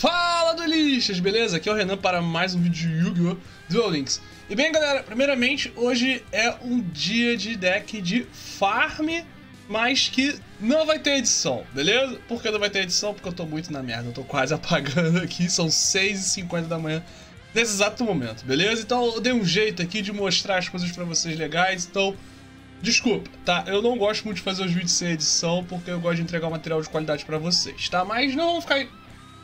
Fala duelistas, beleza? Aqui é o Renan para mais um vídeo de Yu-Gi-Oh! Duel Links. E bem galera, primeiramente hoje é um dia de deck de farm, mas que não vai ter edição, beleza? Por que não vai ter edição? Porque eu tô muito na merda, eu tô quase apagando aqui, são 6h50 da manhã nesse exato momento, beleza? Então eu dei um jeito aqui de mostrar as coisas pra vocês legais, então... Desculpa, tá? Eu não gosto muito de fazer os vídeos sem edição, porque eu gosto de entregar um material de qualidade pra vocês, tá? Mas não vamos ficar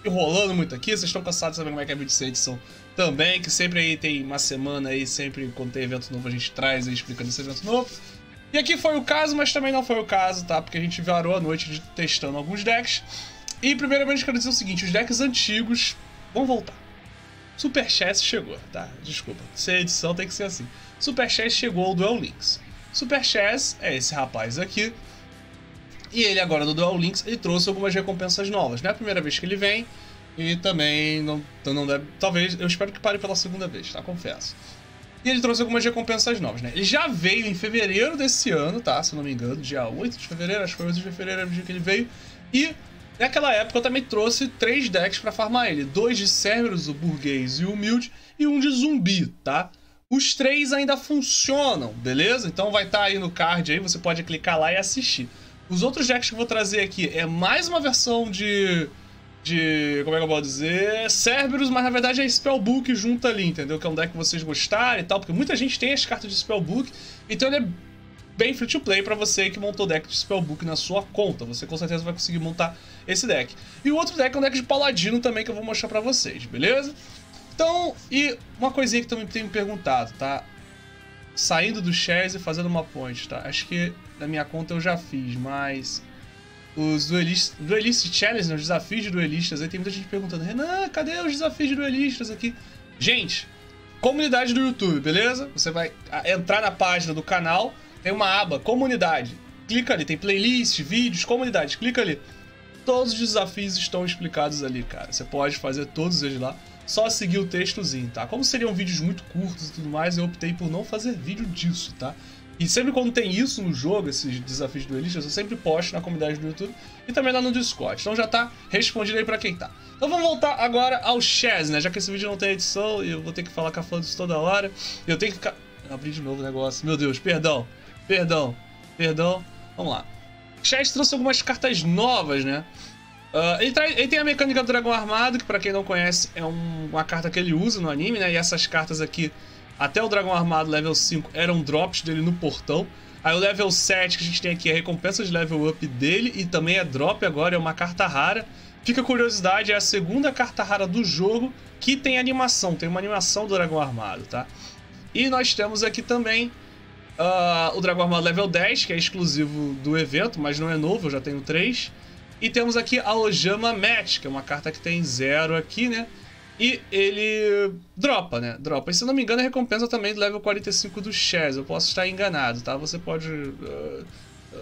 enrolando muito aqui, vocês estão cansados de saber como é que é vídeo sem edição também, que sempre aí tem uma semana aí, sempre quando tem evento novo a gente traz aí explicando esse evento novo. E aqui foi o caso, mas também não foi o caso, tá? Porque a gente varou a noite de testando alguns decks. E primeiramente quero dizer o seguinte, os decks antigos vão voltar. Super Chess chegou, tá? Desculpa, sem edição tem que ser assim. Super Chess chegou ao Duel Links. Super Chess é esse rapaz aqui. E ele agora no Duel Links, ele trouxe algumas recompensas novas. Não é a primeira vez que ele vem. E também não, então não deve. Talvez, eu espero que pare pela segunda vez, tá? Confesso. E ele trouxe algumas recompensas novas, né? Ele já veio em fevereiro desse ano, tá? Se não me engano, dia 8 de fevereiro, acho que foi 8 de fevereiro era o dia que ele veio. E naquela época eu também trouxe três decks para farmar ele: dois de Cerberus, o burguês e o humilde, e um de zumbi, tá? Os três ainda funcionam, beleza? Então vai estar tá aí no card aí, você pode clicar lá e assistir. Os outros decks que eu vou trazer aqui é mais uma versão de. De. Como é que eu posso dizer? Cerberus, mas na verdade é Spellbook junto ali, entendeu? Que é um deck que vocês gostarem e tal, porque muita gente tem as cartas de Spellbook, então ele é bem free to play para você que montou deck de Spellbook na sua conta. Você com certeza vai conseguir montar esse deck. E o outro deck é um deck de Paladino também que eu vou mostrar para vocês, beleza? Então, e uma coisinha que também tem me perguntado, tá? Saindo do shares e fazendo uma ponte, tá? Acho que na minha conta eu já fiz, mas os duelistas, duelist challenge, né, os desafios de duelistas, aí tem muita gente perguntando, Renan, cadê os desafios de duelistas aqui? Gente, comunidade do YouTube, beleza? Você vai entrar na página do canal, tem uma aba comunidade. Clica ali, tem playlist, vídeos, comunidade, clica ali. Todos os desafios estão explicados ali, cara. Você pode fazer todos eles lá só seguir o textozinho, tá? Como seriam vídeos muito curtos e tudo mais, eu optei por não fazer vídeo disso, tá? E sempre quando tem isso no jogo, esses desafios duelistas, eu sempre posto na comunidade do YouTube e também lá no Discord. Então já tá respondido aí pra quem tá. Então vamos voltar agora ao Chaz, né? Já que esse vídeo não tem edição e eu vou ter que falar com a fã disso toda hora. Eu tenho que ficar... Abrir de novo o negócio. Meu Deus, perdão. Perdão. Perdão. Vamos lá. Chaz trouxe algumas cartas novas, né? Uh, ele, traz, ele, tem a mecânica do dragão armado, que para quem não conhece é um, uma carta que ele usa no anime, né? E essas cartas aqui, até o dragão armado level 5, eram drops dele no portão. Aí o level 7 que a gente tem aqui é a recompensa de level up dele e também é drop agora, é uma carta rara. Fica curiosidade, é a segunda carta rara do jogo que tem animação, tem uma animação do dragão armado, tá? E nós temos aqui também uh, o dragão armado level 10, que é exclusivo do evento, mas não é novo, eu já tenho 3. E temos aqui a Ojama Match, que é uma carta que tem zero aqui, né? E ele dropa, né? Dropa. E se eu não me engano, é recompensa também do level 45 do Shares. Eu posso estar enganado, tá? Você pode. Uh, uh,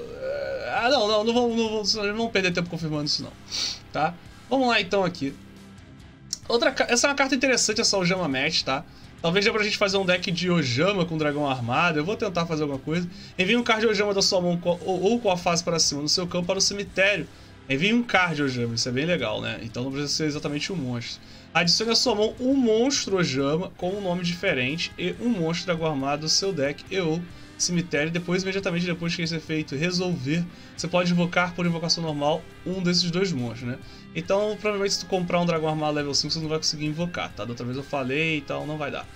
ah, não, não, não vamos, não, vamos, não vamos perder tempo confirmando isso, não. Tá? Vamos lá então aqui. Outra, essa é uma carta interessante, essa Ojama Match, tá? Talvez dê pra gente fazer um deck de Ojama com dragão armado. Eu vou tentar fazer alguma coisa. Envie um card de Ojama da sua mão ou, ou com a face para cima no seu campo para o cemitério Envie um card Ojama, isso é bem legal, né? Então não precisa ser exatamente um monstro. Adicione à sua mão um monstro Ojama com um nome diferente e um monstro dragão armado do seu deck e ou cemitério. Depois, imediatamente depois que isso é feito resolver, você pode invocar por invocação normal um desses dois monstros, né? Então, provavelmente se tu comprar um dragão armado level 5, você não vai conseguir invocar, tá? Da outra vez eu falei, então não vai dar.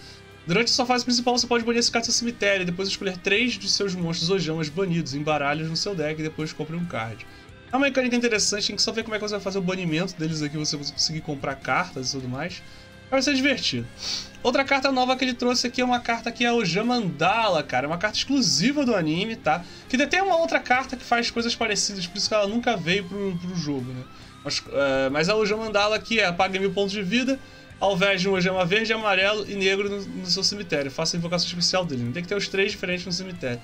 Durante sua fase principal, você pode banir esse card do seu cemitério e depois escolher três de seus monstros Ojamas banidos em baralhos no seu deck e depois compre um card. É uma mecânica interessante, tem que só ver como é que você vai fazer o banimento deles aqui, você conseguir comprar cartas e tudo mais. Vai ser divertido. Outra carta nova que ele trouxe aqui é uma carta que é o Jamandala, cara. É uma carta exclusiva do anime, tá? Que tem uma outra carta que faz coisas parecidas, por isso que ela nunca veio pro, pro jogo, né? Mas, uh, mas a Ojamandala aqui é apaga mil pontos de vida, ao invés de um Ojama verde, amarelo e negro no, no seu cemitério. Faça a invocação especial dele. Tem que ter os três diferentes no cemitério.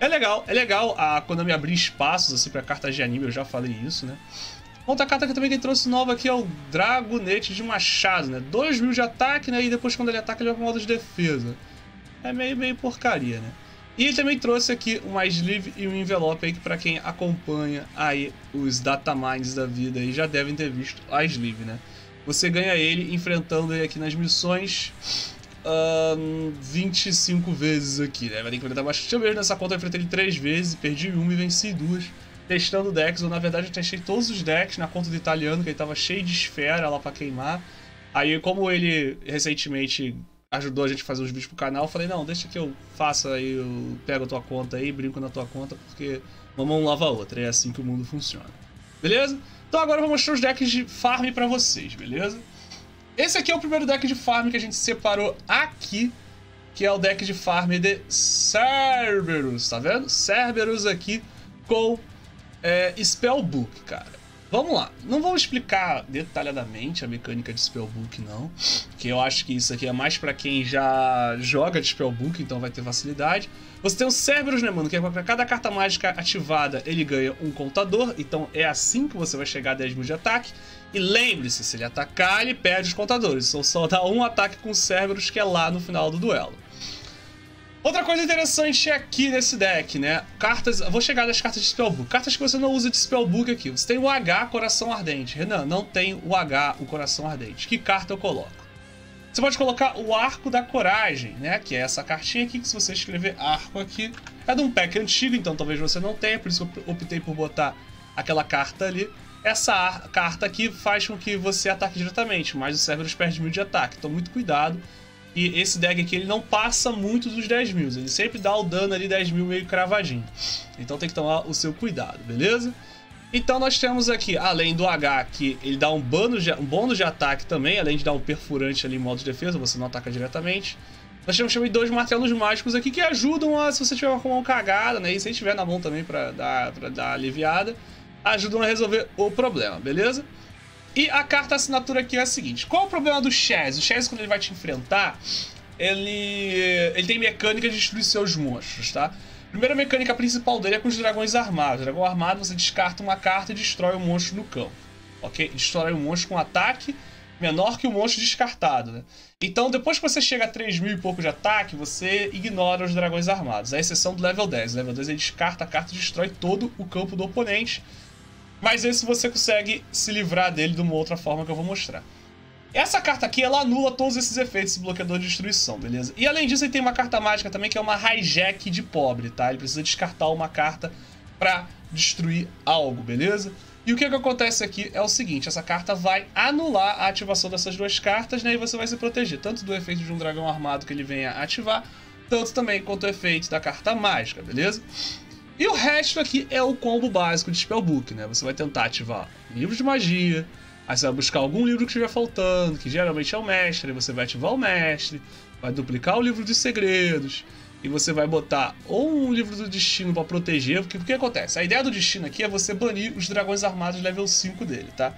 É legal, é legal a Konami abrir espaços assim para cartas de anime, eu já falei isso, né? Outra carta que também que trouxe nova aqui é o Dragonete de Machado, né? 2 mil de ataque, né? E depois quando ele ataca ele vai pro modo de defesa. É meio, meio porcaria, né? E ele também trouxe aqui uma sleeve e um envelope aí pra quem acompanha aí os datamines da vida aí já devem ter visto a sleeve, né? você ganha ele enfrentando ele aqui nas missões uh, 25 vezes aqui, né? Vai ter que enfrentar bastante. Eu mesmo nessa conta eu enfrentei ele 3 vezes, perdi uma e venci duas. Testando decks, ou na verdade eu testei todos os decks na conta do italiano, que ele tava cheio de esfera lá pra queimar. Aí, como ele recentemente ajudou a gente a fazer os vídeos pro canal, eu falei, não, deixa que eu faça aí, eu pego a tua conta aí, brinco na tua conta, porque uma mão lava a outra, é assim que o mundo funciona. Beleza? Então agora eu vou mostrar os decks de farm pra vocês, beleza? Esse aqui é o primeiro deck de farm que a gente separou aqui, que é o deck de farm de Cerberus, tá vendo? Cerberus aqui com é, Spellbook, cara. Vamos lá, não vou explicar detalhadamente a mecânica de Spellbook, não, que eu acho que isso aqui é mais para quem já joga de Spellbook, então vai ter facilidade. Você tem o Cerberus, né, mano, que é pra cada carta mágica ativada ele ganha um contador, então é assim que você vai chegar a 10 mil de ataque. E lembre-se, se ele atacar, ele perde os contadores, então só dá um ataque com o Cerberus que é lá no final do duelo. Outra coisa interessante aqui nesse deck, né? Cartas. Vou chegar nas cartas de Spellbook. Cartas que você não usa de Spellbook aqui. Você tem o H, Coração Ardente. Renan, não tem o H, o Coração Ardente. Que carta eu coloco? Você pode colocar o Arco da Coragem, né? Que é essa cartinha aqui, que se você escrever arco aqui, é de um pack antigo, então talvez você não tenha, por isso eu optei por botar aquela carta ali. Essa carta aqui faz com que você ataque diretamente, mas o Cerberus perde mil de ataque, então muito cuidado. E esse deck aqui ele não passa muito dos 10 mil, ele sempre dá o dano ali 10 mil meio cravadinho. Então tem que tomar o seu cuidado, beleza? Então nós temos aqui, além do H, que ele dá um bônus de, um bônus de ataque também, além de dar um perfurante ali em modo de defesa, você não ataca diretamente. Nós temos também dois martelos mágicos aqui que ajudam a, se você tiver com a mão cagada, né? E se tiver na mão também pra dar, pra dar aliviada, ajudam a resolver o problema, beleza? E a carta assinatura aqui é a seguinte: qual é o problema do Chaz? O Chaz, quando ele vai te enfrentar, ele, ele tem mecânica de destruir seus monstros, tá? A primeira mecânica principal dele é com os dragões armados. Dragão armado você descarta uma carta e destrói o um monstro no campo. Ok? Destrói o um monstro com ataque menor que o monstro descartado, né? Então, depois que você chega a 3 mil e pouco de ataque, você ignora os dragões armados, a exceção do level 10. O level 10 ele descarta a carta e destrói todo o campo do oponente. Mas esse você consegue se livrar dele de uma outra forma que eu vou mostrar. Essa carta aqui, ela anula todos esses efeitos de bloqueador de destruição, beleza? E além disso, ele tem uma carta mágica também, que é uma hijack de pobre, tá? Ele precisa descartar uma carta pra destruir algo, beleza? E o que, que acontece aqui é o seguinte, essa carta vai anular a ativação dessas duas cartas, né? E você vai se proteger, tanto do efeito de um dragão armado que ele venha ativar, tanto também quanto o efeito da carta mágica, beleza? E o resto aqui é o combo básico de Spellbook, né? Você vai tentar ativar livros de magia, aí você vai buscar algum livro que estiver faltando, que geralmente é o mestre, aí você vai ativar o mestre, vai duplicar o livro dos segredos, e você vai botar ou um livro do destino para proteger, porque o que acontece? A ideia do destino aqui é você banir os dragões armados level 5 dele, tá?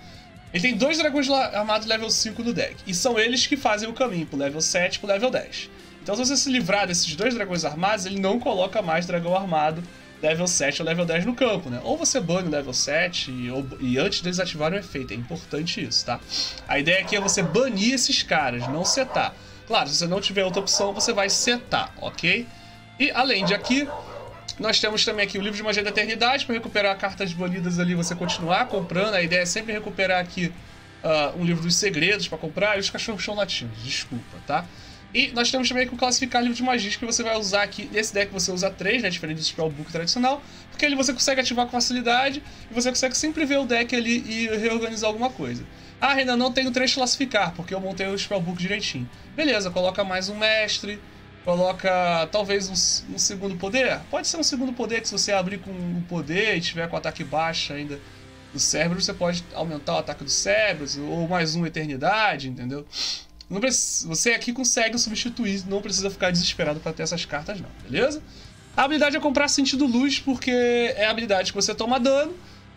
Ele tem dois dragões armados level 5 no deck, e são eles que fazem o caminho pro level 7 pro level 10. Então se você se livrar desses dois dragões armados, ele não coloca mais dragão armado level 7 ou level 10 no campo, né? Ou você bane o level 7 e, ou, e antes deles ativarem o efeito, é importante isso, tá? A ideia aqui é você banir esses caras, não setar. Claro, se você não tiver outra opção, você vai setar, ok? E além de aqui, nós temos também aqui o livro de magia da eternidade para recuperar cartas banidas ali, você continuar comprando. A ideia é sempre recuperar aqui uh, um livro dos segredos para comprar e os cachorros são latinos, desculpa, tá? E nós temos também que classificar livro de magias que você vai usar aqui. Nesse deck você usa 3, né? Diferente do Spellbook tradicional. Porque ele você consegue ativar com facilidade e você consegue sempre ver o deck ali e reorganizar alguma coisa. Ah, ainda não tenho 3 classificar, porque eu montei o Spellbook direitinho. Beleza, coloca mais um mestre. Coloca talvez um, um segundo poder. Pode ser um segundo poder que se você abrir com um poder e tiver com ataque baixo ainda do cérebro, você pode aumentar o ataque do cérebro, ou mais um eternidade, entendeu? Não precisa, você aqui consegue substituir, não precisa ficar desesperado para ter essas cartas não, beleza? A habilidade é comprar sentido luz, porque é a habilidade que você toma dano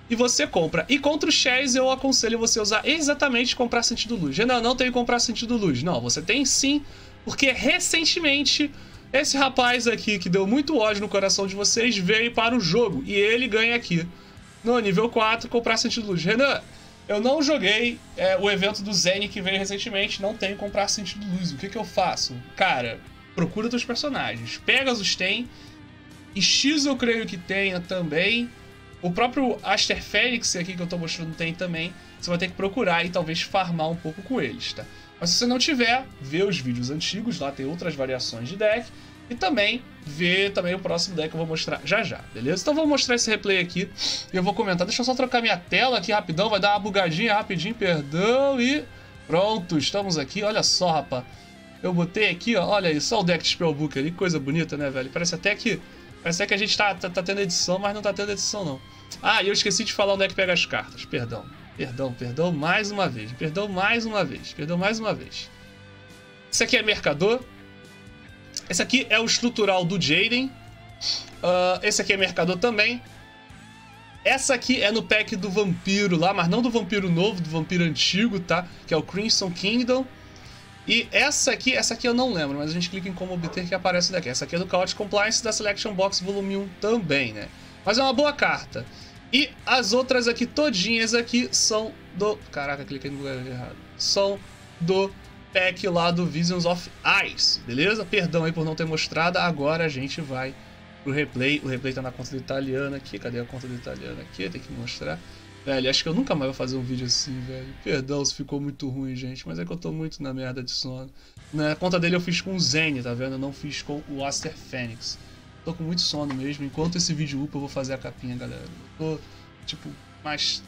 e você compra. E contra o Chaz eu aconselho você usar exatamente comprar sentido luz. Não, não tem comprar sentido luz. Não, você tem sim, porque recentemente esse rapaz aqui que deu muito ódio no coração de vocês veio para o jogo e ele ganha aqui. No nível 4, comprar sentido luz. Renan, eu não joguei é, o evento do Zen que veio recentemente, não tenho comprar sentido luz. O que, que eu faço? Cara, procura teus personagens. Pegasus tem, e X eu creio que tenha também. O próprio Aster Fênix aqui que eu tô mostrando tem também. você vai ter que procurar e talvez farmar um pouco com eles, tá? Mas se você não tiver, vê os vídeos antigos, lá tem outras variações de deck. E também vê também o próximo deck que eu vou mostrar já já, beleza? Então vou mostrar esse replay aqui e eu vou comentar. Deixa eu só trocar minha tela aqui rapidão, vai dar uma bugadinha rapidinho, perdão, e pronto, estamos aqui. Olha só, rapaz. Eu botei aqui, ó, olha aí, só o deck de Spellbook ali, coisa bonita, né, velho? Parece até que parece até que a gente tá, tá, tá tendo edição, mas não tá tendo edição, não. Ah, e eu esqueci de falar onde é que pega as cartas, perdão. Perdão, perdão mais uma vez. Perdão mais uma vez. Perdão mais uma vez. Esse aqui é mercador. Esse aqui é o estrutural do Jaden. Uh, esse aqui é mercador também. Essa aqui é no pack do vampiro lá, mas não do vampiro novo, do vampiro antigo, tá? Que é o Crimson Kingdom. E essa aqui, essa aqui eu não lembro, mas a gente clica em como obter que aparece daqui. Essa aqui é do Chaotic Compliance da Selection Box Volume 1 também, né? Mas é uma boa carta. E as outras aqui, todinhas aqui, são do... Caraca, cliquei no lugar errado. São do pack lá do Visions of Ice, beleza? Perdão aí por não ter mostrado, agora a gente vai pro replay. O replay tá na conta do italiano aqui, cadê a conta do italiano aqui? Tem que mostrar. Velho, acho que eu nunca mais vou fazer um vídeo assim, velho. Perdão se ficou muito ruim, gente, mas é que eu tô muito na merda de sono. Na conta dele eu fiz com o Zen, tá vendo? Eu não fiz com o Aster Phoenix. Tô com muito sono mesmo. Enquanto esse vídeo upa, eu vou fazer a capinha, galera. Eu tô, tipo, mais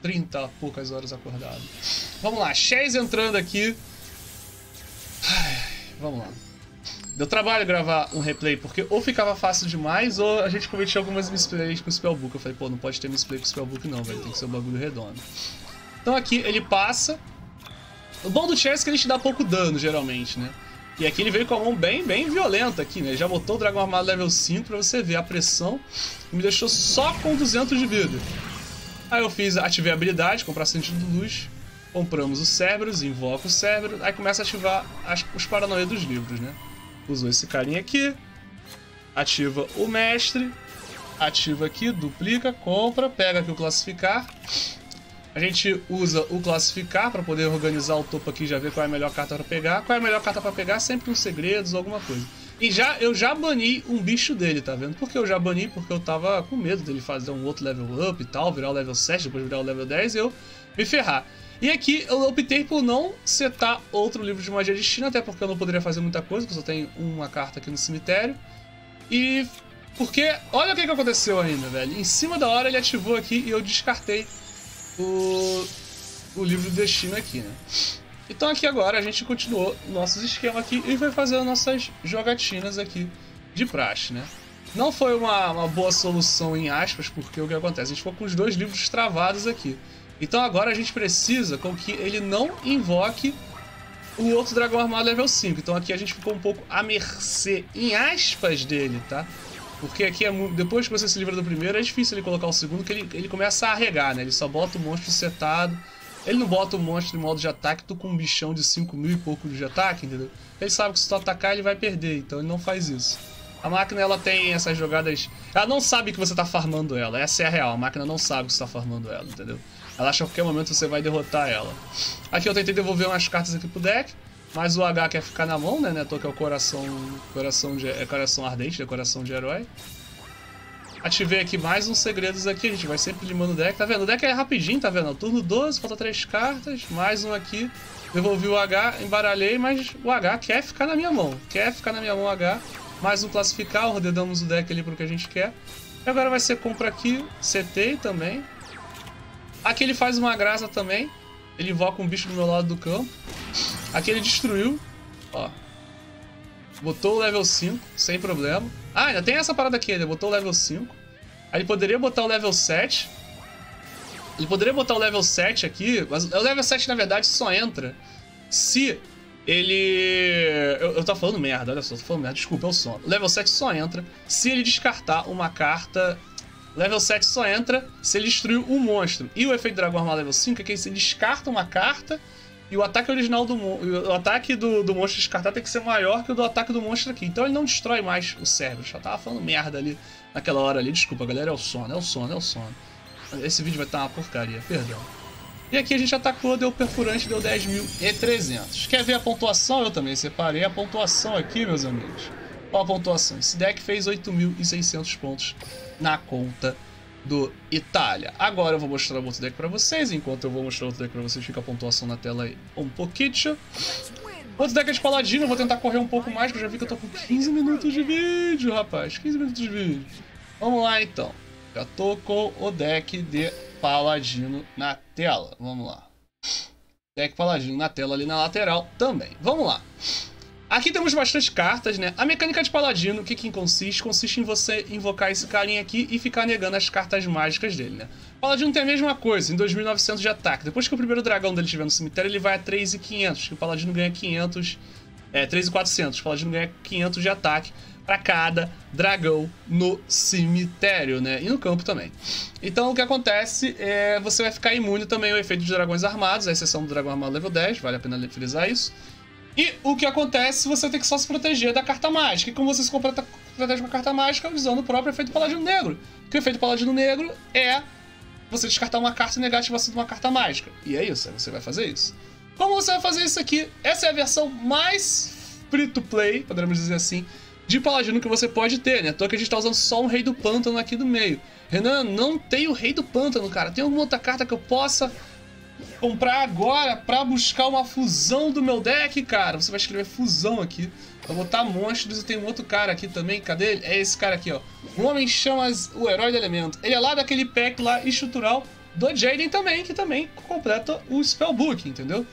30 poucas horas acordado. Vamos lá, Chaz entrando aqui. Vamos lá. Deu trabalho gravar um replay, porque ou ficava fácil demais, ou a gente cometia algumas misplays com o Spellbook. Eu falei, pô, não pode ter misplay com o Spellbook não, velho. Tem que ser um bagulho redondo. Então aqui ele passa. O bom do Chess é que ele te dá pouco dano, geralmente, né? E aqui ele veio com a mão bem, bem violenta aqui, né? Ele já botou o Dragão Armado level 5 pra você ver a pressão. E me deixou só com 200 de vida. Aí eu fiz, ativei a habilidade, comprar sentido de luz. Compramos o Cerberus, invoca o Cerberus. Aí começa a ativar as, os paranoia dos livros, né? Usou esse carinha aqui. Ativa o mestre. Ativa aqui, duplica, compra, pega aqui o classificar. A gente usa o classificar para poder organizar o topo aqui, já ver qual é a melhor carta para pegar. Qual é a melhor carta para pegar? Sempre uns segredos ou alguma coisa. E já eu já bani um bicho dele, tá vendo? Por que eu já bani? Porque eu tava com medo dele fazer um outro level up e tal, virar o level 7, depois virar o level 10 e eu me ferrar. E aqui eu optei por não setar outro livro de magia de China, até porque eu não poderia fazer muita coisa, porque eu só tenho uma carta aqui no cemitério. E porque, olha o que, que aconteceu ainda, velho. Em cima da hora ele ativou aqui e eu descartei o, o livro do destino aqui, né? Então aqui agora a gente continuou nossos esquemas aqui e vai fazer as nossas jogatinas aqui de praxe, né? Não foi uma, uma boa solução em aspas, porque o que acontece? A gente ficou com os dois livros travados aqui. Então agora a gente precisa com que ele não invoque o outro dragão armado level 5. Então aqui a gente ficou um pouco à mercê, em aspas, dele, tá? Porque aqui, é, depois que você se livra do primeiro, é difícil ele colocar o segundo, que ele, ele começa a arregar, né? Ele só bota o monstro setado. Ele não bota o monstro em modo de ataque, tu com um bichão de 5 mil e pouco de ataque, entendeu? Ele sabe que se tu atacar, ele vai perder, então ele não faz isso. A máquina, ela tem essas jogadas... Ela não sabe que você tá farmando ela, essa é a real. A máquina não sabe que você tá farmando ela, entendeu? Ela acha que a qualquer momento você vai derrotar ela. Aqui eu tentei devolver umas cartas aqui pro deck, mas o H quer ficar na mão, né? né? Tô que é o coração, coração, de, é coração ardente, é coração de herói. Ativei aqui mais uns segredos aqui, a gente vai sempre limando o deck, tá vendo? O deck é rapidinho, tá vendo? Turno 12, falta 3 cartas, mais um aqui. Devolvi o H, embaralhei, mas o H quer ficar na minha mão. Quer ficar na minha mão H. Mais um classificar, ordenamos o deck ali pro que a gente quer. E agora vai ser compra aqui, setei também. Aqui ele faz uma graça também. Ele invoca um bicho do meu lado do campo. Aqui ele destruiu. Ó. Botou o level 5, sem problema. Ah, ainda tem essa parada aqui, ele botou o level 5. Aí ele poderia botar o level 7. Ele poderia botar o level 7 aqui, mas o level 7 na verdade só entra se ele. Eu, eu tô falando merda, olha só, tô falando merda, desculpa, é o som. O level 7 só entra se ele descartar uma carta. Level 7 só entra se ele destruir um monstro. E o efeito Dragão Armado level 5 é que ele descarta uma carta e o ataque original do o ataque do, do monstro descartado tem que ser maior que o do ataque do monstro aqui. Então ele não destrói mais o cérebro. Já tava falando merda ali naquela hora ali. Desculpa, galera, é o sono, é o sono, é o sono. Esse vídeo vai estar uma porcaria, perdão. E aqui a gente atacou, deu perfurante, deu 10.300. Quer ver a pontuação? Eu também separei a pontuação aqui, meus amigos. Qual a pontuação? Esse deck fez 8.600 pontos na conta do Itália. Agora eu vou mostrar outro deck para vocês, enquanto eu vou mostrar outro deck para vocês, fica a pontuação na tela aí um pouquinho. Outro deck é de Paladino, eu vou tentar correr um pouco mais, porque eu já vi que eu tô com 15 minutos de vídeo, rapaz. 15 minutos de vídeo. Vamos lá, então. Já tô com o deck de Paladino na tela. Vamos lá. Deck Paladino na tela ali na lateral também. Vamos lá. Aqui temos bastante cartas, né? A mecânica de Paladino, o que, que consiste? Consiste em você invocar esse carinha aqui e ficar negando as cartas mágicas dele, né? Paladino tem a mesma coisa, em 2900 de ataque. Depois que o primeiro dragão dele estiver no cemitério, ele vai a 3,500, que o Paladino ganha 500... É, 3,400. O Paladino ganha 500 de ataque para cada dragão no cemitério, né? E no campo também. Então o que acontece é você vai ficar imune também ao efeito de dragões armados, a exceção do dragão armado level 10, vale a pena frisar isso. E o que acontece, você tem que só se proteger da carta mágica. E como você se protege com a carta mágica, usando o próprio efeito Paladino Negro. Que o efeito Paladino Negro é você descartar uma carta e negar a ativação de uma carta mágica. E é isso, você vai fazer isso. Como você vai fazer isso aqui? Essa é a versão mais free to play, poderíamos dizer assim, de Paladino que você pode ter, né? Tô que a gente tá usando só um Rei do Pântano aqui do meio. Renan, não tem o Rei do Pântano, cara. Tem alguma outra carta que eu possa comprar agora para buscar uma fusão do meu deck, cara. Você vai escrever fusão aqui. Vou botar monstros e tem um outro cara aqui também. Cadê ele? É esse cara aqui, ó. O homem chama o herói do elemento. Ele é lá daquele pack lá estrutural do Jaden também, que também completa o Spellbook, entendeu?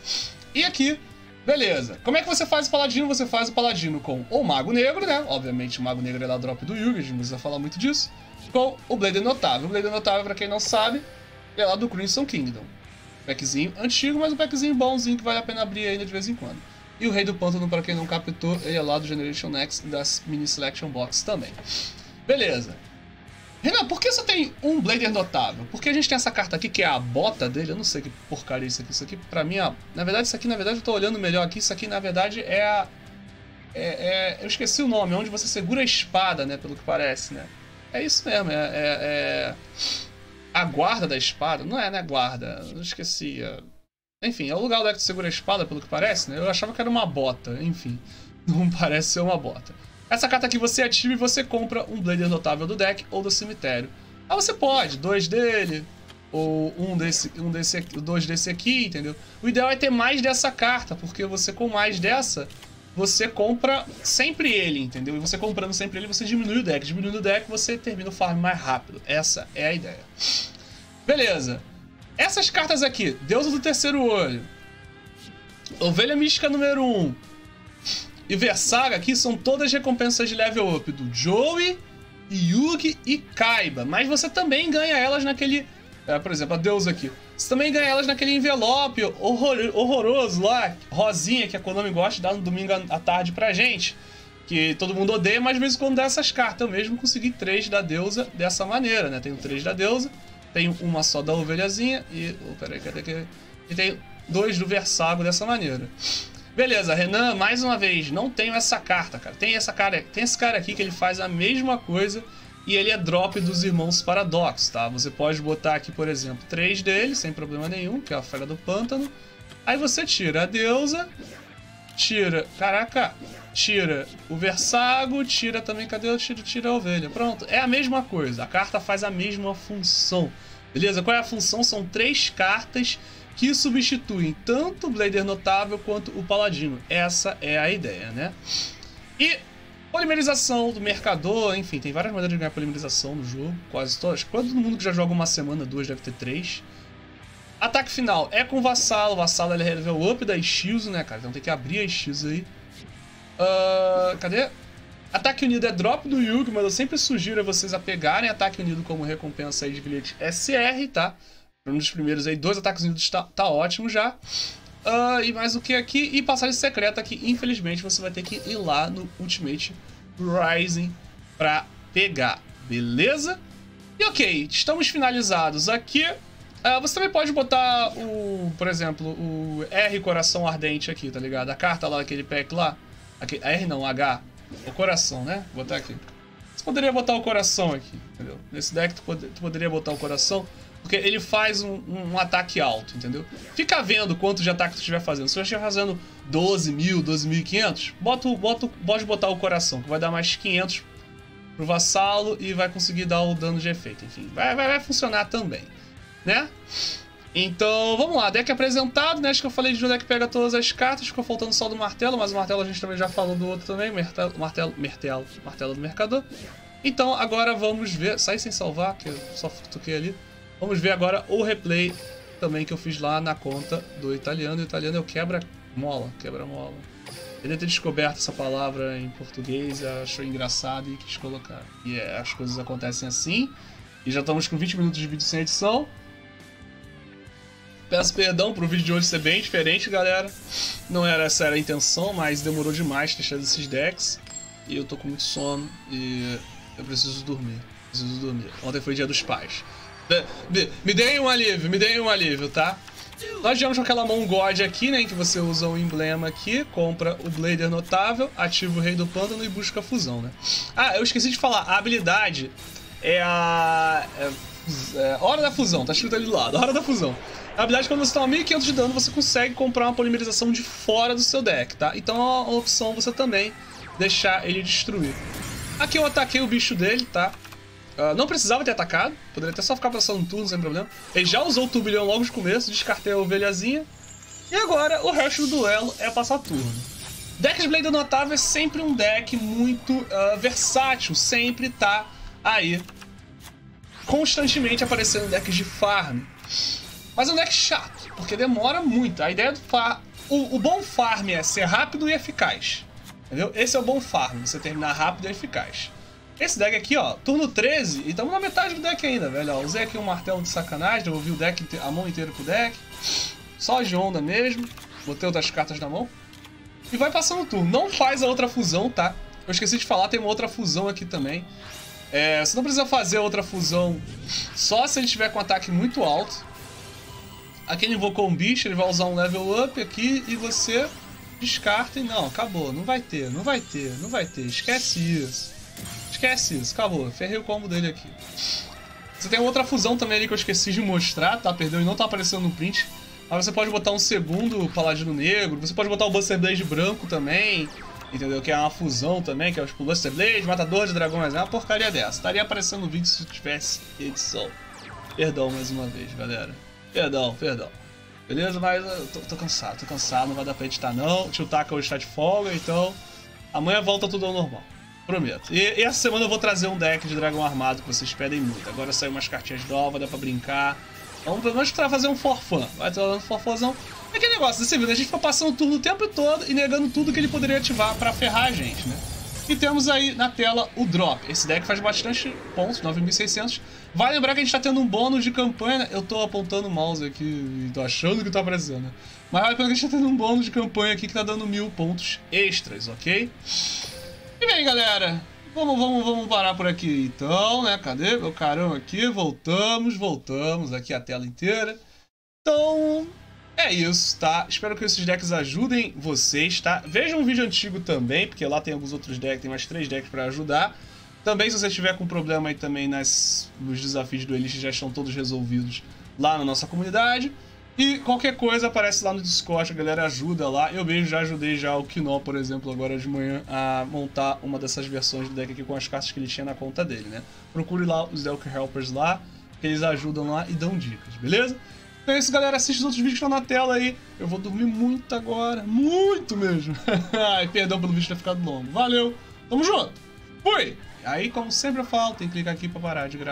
E aqui, beleza. Como é que você faz o Paladino? Você faz o Paladino com o Mago Negro, né? Obviamente o Mago Negro é lá drop do Yugi, a gente precisa falar muito disso. Com o Blader Notável. O Blader Notável, pra quem não sabe, é lá do Crimson Kingdom. Packzinho antigo, mas um packzinho bonzinho que vale a pena abrir ainda de vez em quando. E o Rei do Pântano, para quem não captou, ele é lá do Generation Next das Mini Selection Box também. Beleza. Renan, por que só tem um Blader notável? Porque a gente tem essa carta aqui, que é a bota dele. Eu não sei que porcaria é isso aqui. Isso aqui, pra mim, é... na verdade, isso aqui, na verdade, eu tô olhando melhor aqui. Isso aqui, na verdade, é a... É, é... Eu esqueci o nome, onde você segura a espada, né? Pelo que parece, né? É isso mesmo, é... é... é a guarda da espada. Não é, né? Guarda. Eu esqueci. Enfim, é o lugar onde você segura a espada, pelo que parece, né? Eu achava que era uma bota. Enfim, não parece ser uma bota. Essa carta aqui você ativa e você compra um Blader notável do deck ou do cemitério. Aí você pode, dois dele, ou um desse, um desse, dois desse aqui, entendeu? O ideal é ter mais dessa carta, porque você com mais dessa, você compra sempre ele, entendeu? E você comprando sempre ele, você diminui o deck. Diminuindo o deck, você termina o farm mais rápido. Essa é a ideia. Beleza. Essas cartas aqui, Deusa do Terceiro Olho, Ovelha Mística número 1 e Versaga aqui são todas recompensas de level up do Joey, Yugi e Kaiba. Mas você também ganha elas naquele... É, por exemplo, a deusa aqui. Você também ganha elas naquele envelope horror, horroroso lá, rosinha, que a Konami gosta de dar no domingo à tarde pra gente. Que todo mundo odeia, mas mesmo quando dá essas cartas. Eu mesmo consegui três da deusa dessa maneira, né? Tenho três da deusa, tenho uma só da ovelhazinha e. Oh, peraí, cadê que. E tenho dois do Versago dessa maneira. Beleza, Renan, mais uma vez, não tenho essa carta, cara. Tem essa cara, tem esse cara aqui que ele faz a mesma coisa e ele é drop dos irmãos Paradox, tá? Você pode botar aqui, por exemplo, três deles, sem problema nenhum, que é a Fera do Pântano. Aí você tira a deusa, tira... Caraca! Tira o Versago, tira também... Cadê tira, tira a ovelha? Pronto, é a mesma coisa. A carta faz a mesma função. Beleza? Qual é a função? São três cartas que substituem tanto o Blader Notável quanto o Paladino. Essa é a ideia, né? E Polimerização do mercador, enfim, tem várias maneiras de ganhar polimerização no jogo, quase todas. Todo mundo que já joga uma semana, duas, deve ter três. Ataque final é com o Vassalo, o Vassalo ele é level up da Shields, né, cara? Então tem que abrir a Shields aí. Uh, cadê? Ataque unido é drop do Yugi, mas eu sempre sugiro a vocês a pegarem ataque unido como recompensa aí de bilhete SR, tá? Um dos primeiros aí, dois ataques unidos tá, tá ótimo já. Uh, e mais o que aqui? E passagem secreta que infelizmente você vai ter que ir lá no Ultimate Rising pra pegar, beleza? E ok, estamos finalizados aqui. Uh, você também pode botar o, por exemplo, o R Coração Ardente aqui, tá ligado? A carta lá, aquele pack lá. Aqui, R não, H. O coração, né? Vou botar aqui. Você poderia botar o coração aqui, entendeu? Nesse deck tu, tu poderia botar o coração. Porque ele faz um, um, ataque alto, entendeu? Fica vendo quanto de ataque tu estiver fazendo. Se você estiver fazendo 12 mil, 12.500, bota, bota, pode botar o coração, que vai dar mais 500 pro vassalo e vai conseguir dar o dano de efeito. Enfim, vai, vai, vai funcionar também, né? Então, vamos lá, deck apresentado, né? Acho que eu falei de um deck que pega todas as cartas, ficou faltando só do martelo, mas o martelo a gente também já falou do outro também, martelo, martelo, martelo, martelo do mercador. Então, agora vamos ver, sai sem salvar, que eu só toquei ali. Vamos ver agora o replay também que eu fiz lá na conta do italiano. O italiano é o quebra-mola, quebra-mola. Ele ter descoberto essa palavra em português, achou engraçado e quis colocar. E é, as coisas acontecem assim. E já estamos com 20 minutos de vídeo sem edição. Peço perdão pro vídeo de hoje ser bem diferente, galera. Não era essa era a intenção, mas demorou demais testar esses decks. E eu tô com muito sono e eu preciso dormir. Preciso dormir. Ontem foi dia dos pais. Me, deem um alívio, me deem um alívio, tá? Nós viemos com aquela mão God aqui, né? Em que você usa o emblema aqui, compra o Blader Notável, ativa o Rei do Pântano e busca a fusão, né? Ah, eu esqueci de falar, a habilidade é a. É, é, hora da fusão, tá escrito ali do lado, hora da fusão. A habilidade, quando você toma 1500 de dano, você consegue comprar uma polimerização de fora do seu deck, tá? Então é uma opção você também deixar ele destruir. Aqui eu ataquei o bicho dele, tá? Uh, não precisava ter atacado, poderia até só ficar passando um turno sem problema. Ele já usou o turbilhão logo de começo, descartei a ovelhazinha. E agora o resto do duelo é passar turno. Deck de Blade Notável é sempre um deck muito uh, versátil, sempre tá aí constantemente aparecendo decks de farm. Mas é um deck chato, porque demora muito. A ideia do farm. O, o, bom farm é ser rápido e eficaz. Entendeu? Esse é o bom farm, você terminar rápido e eficaz. Esse deck aqui, ó, turno 13, e estamos na metade do deck ainda, velho. Ó, usei aqui um martelo de sacanagem, devolvi o deck, a mão inteira pro deck. Só de onda mesmo. Botei outras cartas na mão. E vai passando o turno. Não faz a outra fusão, tá? Eu esqueci de falar, tem uma outra fusão aqui também. É, você não precisa fazer outra fusão só se ele tiver com ataque muito alto. Aqui ele invocou um bicho, ele vai usar um level up aqui e você descarta e não, acabou, não vai ter, não vai ter, não vai ter, esquece isso. Esquece isso, acabou, ferrei o combo dele aqui. Você tem outra fusão também ali que eu esqueci de mostrar, tá? Perdeu e não tá aparecendo no print. Mas você pode botar um segundo Paladino Negro, você pode botar o Buster Blade branco também, entendeu? Que é uma fusão também, que é o Buster Blade, Matador de Dragões, é uma porcaria dessa. Estaria aparecendo no vídeo se tivesse edição. Perdão mais uma vez, galera. Perdão, perdão. Beleza? Mas eu tô, tô, cansado, tô cansado, não vai dar pra editar não. O tio Taka hoje tá de folga, então amanhã volta tudo ao normal. Prometo. E, e, essa semana eu vou trazer um deck de dragão armado que vocês pedem muito. Agora saiu umas cartinhas novas, dá pra brincar. Vamos pelo menos fazer um forfã. Vai um forfãzão. É aquele negócio, você viu, a gente foi passando o turno o tempo todo e negando tudo que ele poderia ativar pra ferrar a gente, né? E temos aí na tela o drop. Esse deck faz bastante pontos, 9.600. Vai lembrar que a gente tá tendo um bônus de campanha. Eu tô apontando o mouse aqui e tô achando que tá aparecendo, né? Mas vai lembrar que a gente tá tendo um bônus de campanha aqui que tá dando mil pontos extras, ok? E bem, galera, vamos, vamos, vamos parar por aqui então, né? Cadê meu carão aqui? Voltamos, voltamos aqui a tela inteira. Então, é isso, tá? Espero que esses decks ajudem vocês, tá? Vejam um vídeo antigo também, porque lá tem alguns outros decks, tem mais três decks para ajudar. Também, se você tiver com problema aí também nas, nos desafios do Elite, já estão todos resolvidos lá na nossa comunidade. E qualquer coisa aparece lá no Discord, a galera ajuda lá. Eu mesmo já ajudei já o Kino, por exemplo, agora de manhã, a montar uma dessas versões do deck aqui com as cartas que ele tinha na conta dele, né? Procure lá os Deck Helpers lá, que eles ajudam lá e dão dicas, beleza? Então é isso, galera. Assiste os outros vídeos que estão na tela aí. Eu vou dormir muito agora. Muito mesmo. Ai, perdão pelo vídeo ter ficado longo. Valeu. Tamo junto. Fui. Aí, como sempre eu falo, tem que clicar aqui pra parar de gravar.